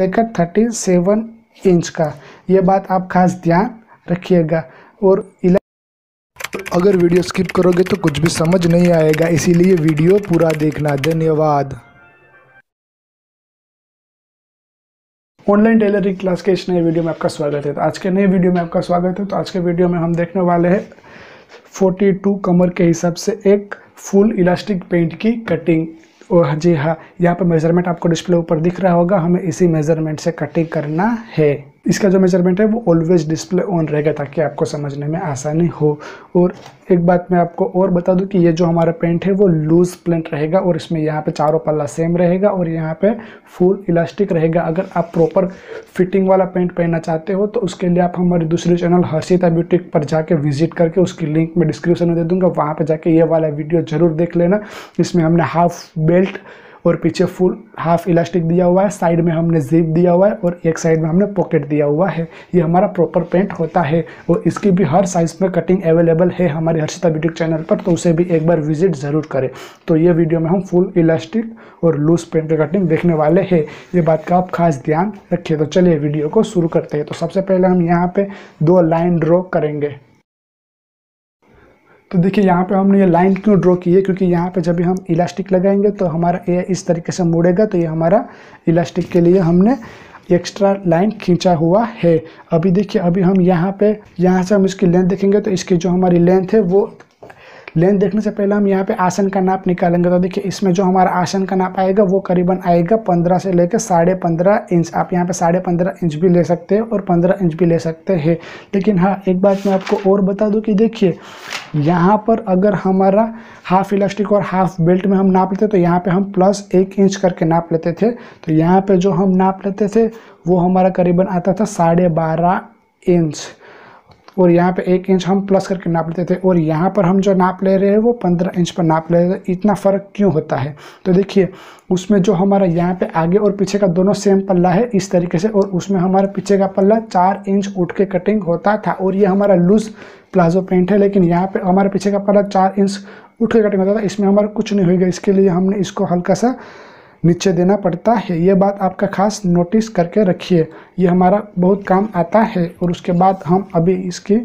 लेकर thirty seven inch का। ये बात आप खास ध्यान रखिएगा और अगर वीडियो स्किप करोगे तो कुछ भी समझ नहीं आएगा, इसीलिए वीडियो पूरा देखना। धन्यवाद। ऑनलाइन टेलरिंग क्लास के इस नए वीडियो में आपका स्वागत है। तो आज के नए वीडियो में आपका स्वागत है। तो आज के वीडियो में हम देखने वाले हैं 42 कमर के हिसाब से एक फुल इलास्टिक पेंट की कटिंग और जी हाँ यहाँ पर मेज़रमेंट आपको डिस्प्ले ऊपर दिख रहा होगा। हमें इसी मेज़रमेंट से कटिंग करना है। इसका जो मेज़रमेंट है, वो ऑलवेज डिस्प्ले ऑन रहेगा ताकि आपको समझने में आसानी हो। और एक बात मैं आपको और बता दूँ कि ये जो हमारा पेंट है, वो लूज प्लेंट रहेगा और इसमें यहाँ पे चारों पल्ला सेम रहेगा और यहाँ पे फुल इलास्टिक रहेगा। अगर आप प्रॉपर फिटिंग वाला पेंट पहनना चाहते हो तो उसके लिए आप हमारे दूसरे चैनल हर्षिता ब्यूटिक पर जाके विज़िट करके उसकी लिंक मैं डिस्क्रिप्शन में दे दूँगा। वहाँ पर जाके ये वाला वीडियो ज़रूर देख लेना। इसमें हमने हाफ़ बेल्ट और पीछे फुल हाफ़ इलास्टिक दिया हुआ है साइड में हमने जीप दिया हुआ है और एक साइड में हमने पॉकेट दिया हुआ है। ये हमारा प्रॉपर पेंट होता है और इसकी भी हर साइज़ में कटिंग अवेलेबल है हमारे हर्षिता ब्यूटिक चैनल पर तो उसे भी एक बार विज़िट ज़रूर करें। तो ये वीडियो में हम फुल इलास्टिक और लूज पेंट की कटिंग देखने वाले हैं। ये बात का आप खास ध्यान रखिए। तो चलिए वीडियो को शुरू करते हैं। तो सबसे पहले हम यहाँ पे दो लाइन ड्रॉ करेंगे। तो देखिए, यहाँ पे हमने ये लाइन क्यों ड्रॉ की है? क्योंकि यहाँ पे जब भी हम इलास्टिक लगाएँगे तो हमारा ए इस तरीके से मुड़ेगा तो ये हमारा इलास्टिक के लिए हमने एक्स्ट्रा लाइन खींचा हुआ है। अभी देखिए, अभी हम यहाँ पे, यहाँ से हम इसकी लेंथ देखेंगे तो इसकी जो हमारी लेंथ है, वो लेंथ देखने से पहले हम यहाँ पे आसन का नाप निकालेंगे। तो देखिए, इसमें जो हमारा आसन का नाप आएगा, वो करीबन आएगा पंद्रह से लेकर साढ़े पंद्रह इंच। आप यहाँ पे साढ़े पंद्रह इंच भी ले सकते हैं और पंद्रह इंच भी ले सकते हैं। लेकिन हाँ एक बात मैं आपको और बता दूँ कि देखिए, यहाँ पर अगर हमारा हाफ़ इलास्टिक और हाफ़ बेल्ट में हम नाप लेते तो यहाँ पे हम प्लस एक इंच करके नाप लेते थे। तो यहाँ पे जो हम नाप लेते थे, वो हमारा करीबन आता था साढ़े बारह इंच। और यहाँ पे एक इंच हम प्लस करके नाप लेते थे और यहाँ पर हम जो नाप ले रहे हैं वो पंद्रह इंच पर नाप ले रहे थे इतना फ़र्क क्यों होता है? तो देखिए, उसमें जो हमारा यहाँ पे आगे और पीछे का दोनों सेम पल्ला है, इस तरीके से और उसमें हमारे पीछे का पल्ला चार इंच उठ के कटिंग होता था और ये हमारा लूज प्लाजो पेंट है, लेकिन यहाँ पे हमारे पीछे का पल्ला चार इंच उठ के कटिंग होता था। इसमें हमारा कुछ नहीं होगा इसके लिए हमने इसको हल्का सा नीचे देना पड़ता है। ये बात आपका खास नोटिस करके रखिए। ये हमारा बहुत काम आता है और उसके बाद हम अभी इसकी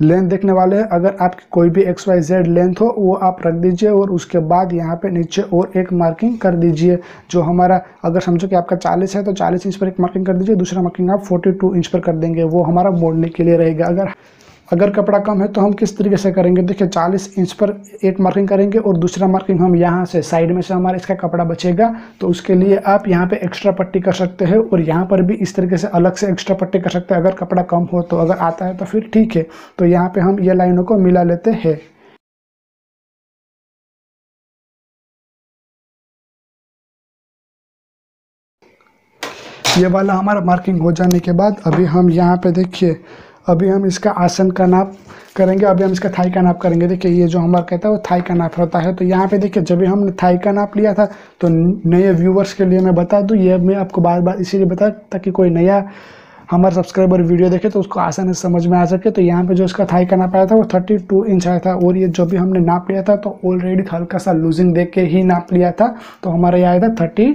लेंथ देखने वाले हैं। अगर आपकी कोई भी एक्स वाई जेड लेंथ हो, वो आप रख दीजिए और उसके बाद यहाँ पे नीचे और एक मार्किंग कर दीजिए। जो हमारा, अगर समझो कि आपका 40 है तो 40 इंच पर एक मार्किंग कर दीजिए। दूसरा मार्किंग आप 42 इंच पर कर देंगे। वो हमारा मोड़ने के लिए रहेगा। अगर अगर कपड़ा कम है तो हम किस तरीके से करेंगे? देखिए 40 इंच पर एक मार्किंग करेंगे और दूसरा मार्किंग हम यहाँ से साइड में से हमारा इसका कपड़ा बचेगा। तो उसके लिए आप यहाँ पे एक्स्ट्रा पट्टी कर सकते हैं और यहाँ पर भी इस तरीके से अलग से एक्स्ट्रा पट्टी कर सकते हैं। अगर कपड़ा कम हो तो अगर आता है तो फिर ठीक है। तो यहाँ पर हम ये लाइनों को मिला लेते हैं। ये वाला हमारा मार्किंग हो जाने के बाद अभी हम यहाँ पे देखिए अभी हम इसका आसन का नाप करेंगे, अभी हम इसका थाई का नाप करेंगे। देखिए, ये जो हमारा कहता है वो थाई का नाप होता है। तो यहाँ पे देखिए, जब भी हमने थाई का नाप लिया था तो नए व्यूवर्स के लिए मैं बता दूँ, ये मैं आपको बार बार इसीलिए बता ताकि कोई नया हमारा सब्सक्राइबर वीडियो देखे तो उसको आसानी से समझ में आ सके। तो यहाँ पे जो इसका थाई का नाप आया था, वो थर्टी टू इंच आया था। और ये जो भी हमने नाप लिया था तो ऑलरेडी हल्का सा लूजिंग देख के ही नाप लिया था। तो हमारा ये आया था थर्टी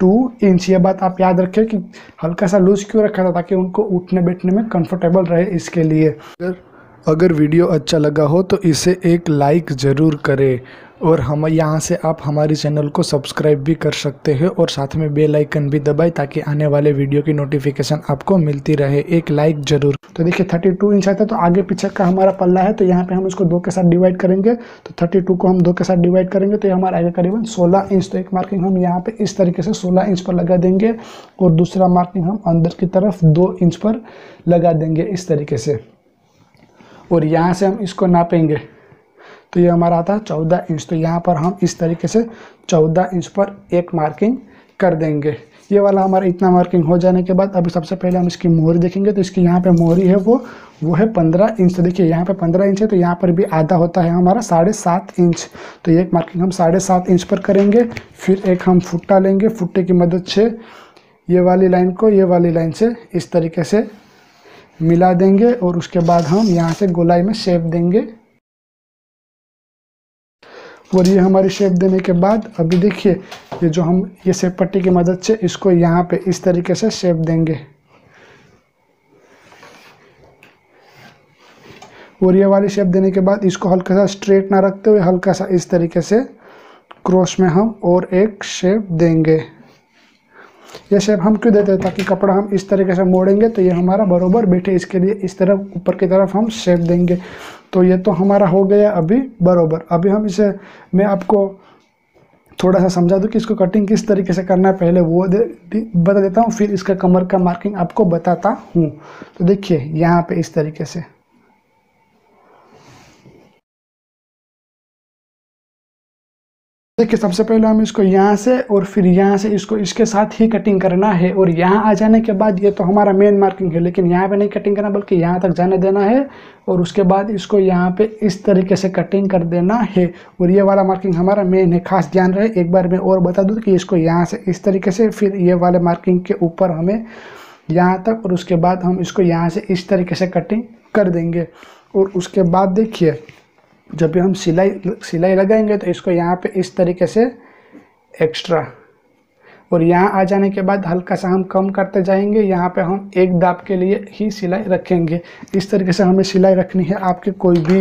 टू इंच, ये बात आप याद रखें कि हल्का सा लूज क्यों रखा था ताकि उनको उठने बैठने में कंफर्टेबल रहे इसके लिए। अगर वीडियो अच्छा लगा हो तो इसे एक लाइक ज़रूर करें और हम यहाँ से आप हमारे चैनल को सब्सक्राइब भी कर सकते हैं और साथ में बेल आइकन भी दबाएँ ताकि आने वाले वीडियो की नोटिफिकेशन आपको मिलती रहे। एक लाइक ज़रूर। तो देखिए 32 इंच आता है तो आगे पीछे का हमारा पल्ला है तो यहाँ पे हम इसको दो के साथ डिवाइड करेंगे। तो 32 को हम दो के साथ डिवाइड करेंगे तो ये हमारा आगे करीबन 16 इंच तो एक मार्किंग हम यहाँ पे इस तरीके से 16 इंच पर लगा देंगे और दूसरा मार्किंग हम अंदर की तरफ़ दो इंच पर लगा देंगे इस तरीके से। और यहाँ से हम इसको नापेंगे। तो ये हमारा आता है चौदह इंच। तो यहाँ पर हम इस तरीके से चौदह इंच पर एक मार्किंग कर देंगे। ये वाला हमारा इतना मार्किंग हो जाने के बाद अभी सबसे पहले हम इसकी मोहरी देखेंगे। तो इसकी यहाँ पे मोहरी है वो वो है पंद्रह इंच। तो देखिए यहाँ पे पंद्रह इंच है तो यहाँ पर भी आधा होता है हमारा साढ़े सात इंच। तो एक मार्किंग हम साढ़े सात इंच पर करेंगे। फिर एक हम फुट्टा लेंगे, फुट्टे की मदद से। ये वाली लाइन को, ये वाली लाइन से इस तरीके से मिला देंगे और उसके बाद हम यहाँ से गोलाई में शेप देंगे। और ये हमारी शेप देने के बाद, अभी देखिए, ये जो हम, ये शेप पट्टी की मदद से इसको यहाँ पे इस तरीके से शेप देंगे। और ये वाली शेप देने के बाद इसको हल्का सा स्ट्रेट ना रखते हुए हल्का सा इस तरीके से क्रॉस में हम और एक शेप देंगे। ये शेप हम क्यों देते हैं ताकि कपड़ा हम इस तरीके से मोड़ेंगे? तो ये हमारा बरोबर बैठे इसके लिए इस तरफ़ ऊपर की तरफ़ हम शेप देंगे। तो ये तो हमारा हो गया अभी बरोबर। अभी हम इसे मैं आपको थोड़ा सा समझा दूँ कि इसको कटिंग किस तरीके से करना है। पहले वो दे, बता देता हूँ फिर इसका कमर का मार्किंग आपको बताता हूँ। तो देखिए यहाँ पे इस तरीके से। देखिए, सबसे पहले हम इसको यहाँ से और फिर यहाँ से इसको इसके साथ ही कटिंग करना है और यहाँ आ जाने के बाद ये तो हमारा मेन मार्किंग है, लेकिन यहाँ पे नहीं कटिंग करना, बल्कि यहाँ तक जाने देना है और उसके बाद इसको यहाँ पे इस तरीके से कटिंग कर देना है और ये वाला मार्किंग हमारा मेन है। खास ध्यान रहे, एक बार मैं और बता दूँ कि इसको यहाँ से इस तरीके से, फिर ये वाले मार्किंग के ऊपर हमें यहाँ तक और उसके बाद हम इसको यहाँ से इस तरीके से कटिंग कर देंगे। और उसके बाद देखिए जब भी हम सिलाई सिलाई लगाएँगे तो इसको यहाँ पे इस तरीके से एक्स्ट्रा और यहाँ आ जाने के बाद हल्का सा हम कम करते जाएँगे। यहाँ पे हम एक दाब के लिए ही सिलाई रखेंगे। इस तरीके से हमें सिलाई रखनी है। आपके कोई भी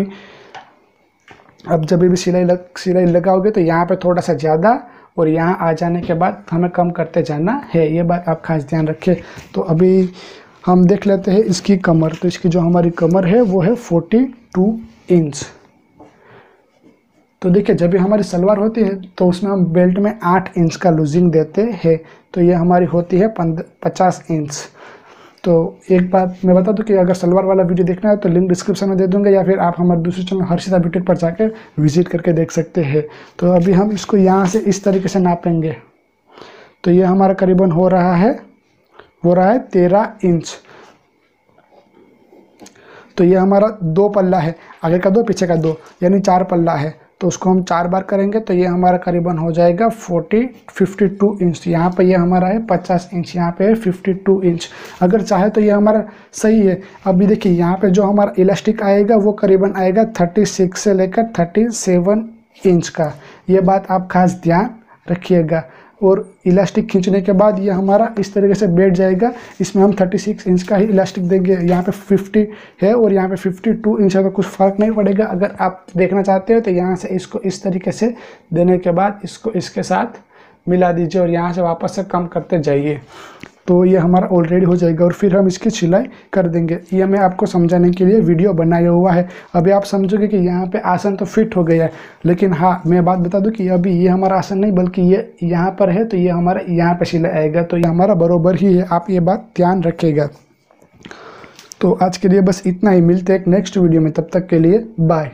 अब जब भी सिलाई लग, सिलाई लगाओगे तो यहाँ पे थोड़ा सा ज़्यादा और यहाँ आ जाने के बाद हमें कम करते जाना है। ये बात आप खास ध्यान रखें। तो अभी हम देख लेते हैं इसकी कमर। तो इसकी जो हमारी कमर है वो है फोर्टी टू इंच तो देखिए, जब भी हमारी सलवार होती है तो उसमें हम बेल्ट में आठ इंच का लूजिंग देते हैं। तो ये हमारी होती है पंद, पचास इंच। तो एक बात मैं बता दूँ कि अगर सलवार वाला वीडियो देखना है तो लिंक डिस्क्रिप्शन में दे दूँगा, या फिर आप हमारे दूसरे चैनल हर्षिता ब्यूटिक पर जाकर विज़िट करके देख सकते हैं। तो अभी हम इसको यहाँ से इस तरीके से नापेंगे। तो ये हमारा करीबन हो रहा है, हो रहा है तेरह इंच। तो ये हमारा दो पल्ला है, आगे का दो, पीछे का दो, यानी चार पल्ला है। तो उसको हम चार बार करेंगे तो ये हमारा करीबन हो जाएगा फोर्टी, फिफ्टी टू इंच। यहाँ पे ये हमारा है पचास इंच, यहाँ पे है फिफ्टी टू इंच। अगर चाहे तो ये हमारा सही है। अभी देखिए, यहाँ पे जो हमारा इलास्टिक आएगा वो करीबन आएगा थर्टी सिक्स से लेकर थर्टी सेवन इंच का। ये बात आप खास ध्यान रखिएगा। और इलास्टिक खींचने के बाद ये हमारा इस तरीके से बैठ जाएगा। इसमें हम 36 इंच का ही इलास्टिक देंगे। यहाँ पे 50 है और यहाँ पे 52 इंच का कुछ फ़र्क नहीं पड़ेगा। अगर आप देखना चाहते हो तो यहाँ से इसको इस तरीके से देने के बाद इसको इसके साथ मिला दीजिए और यहाँ से वापस से कम करते जाइए। तो ये हमारा ऑलरेडी हो जाएगा और फिर हम इसकी सिलाई कर देंगे। ये मैं आपको समझाने के लिए वीडियो बनाया हुआ है। अभी आप समझोगे कि यहाँ पे आसन तो फिट हो गया है, लेकिन हाँ मैं बात बता दूँ कि अभी ये हमारा आसन नहीं, बल्कि ये यहाँ पर है तो ये हमारा यहाँ पर सिलाई आएगा। तो ये हमारा बरोबर ही है, आप ये बात ध्यान रखेगा तो आज के लिए बस इतना ही, मिलते हैं नेक्स्ट वीडियो में, तब तक के लिए बाय